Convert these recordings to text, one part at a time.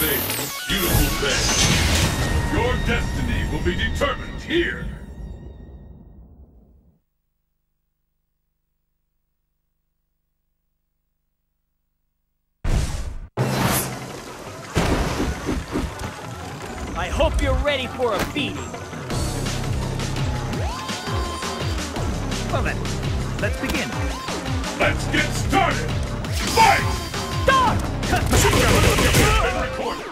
Cultivate beautiful things. Your destiny will be determined here. I hope you're ready for a beating. Well then, let's begin. Let's get started! Fight! Been recorded.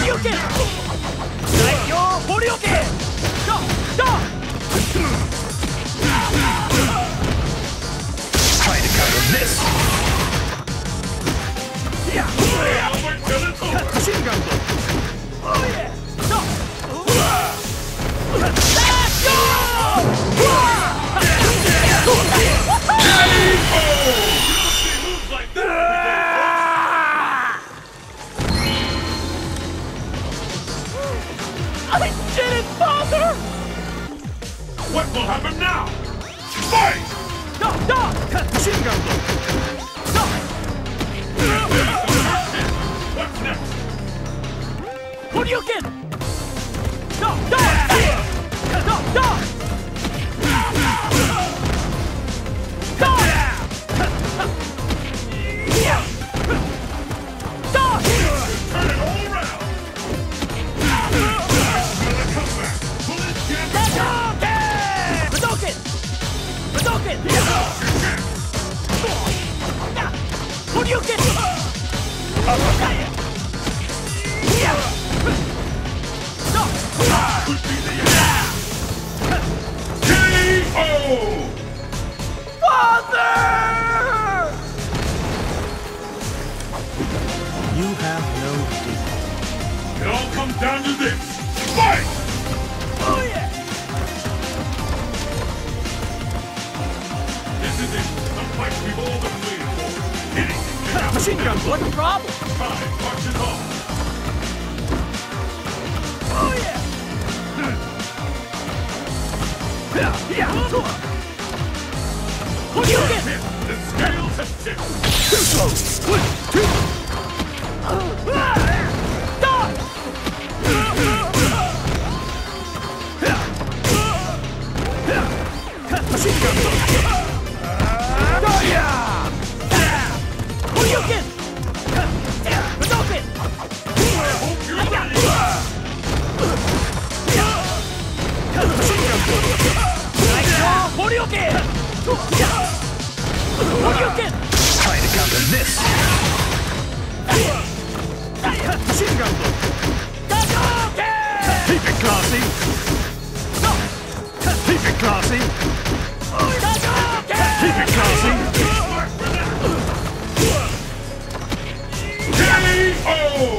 Anything can What do I did it, Father! What will happen now? Fight! Dodge! Dodge! Machine gun What's next? What do you get? Have no. It all comes down to this. Fight! Oh yeah! This is it. The fight we've all been waiting for. Machine gun. What's the problem? Time marches on. Oh yeah! Yeah. What do you get? The scales have tipped. Too close. Too. Dodge! Machine gun blow. Oh yeah. What do you get? Hadouken! I hope you're ready. Machine gun blow. Like your What do you get? What do you get? Try to counter this. classy. Keep it classy. K.O. Oh!